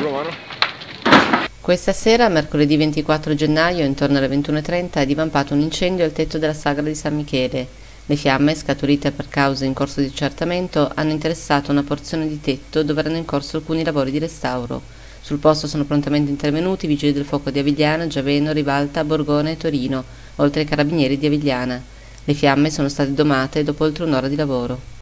Romano. Questa sera, mercoledì 24 gennaio, intorno alle 21.30, è divampato un incendio al tetto della sagra di San Michele. Le fiamme, scaturite per cause in corso di accertamento, hanno interessato una porzione di tetto dove erano in corso alcuni lavori di restauro. Sul posto sono prontamente intervenuti i vigili del fuoco di Avigliana, Giaveno, Rivalta, Borgone e Torino, oltre ai carabinieri di Avigliana. Le fiamme sono state domate dopo oltre un'ora di lavoro.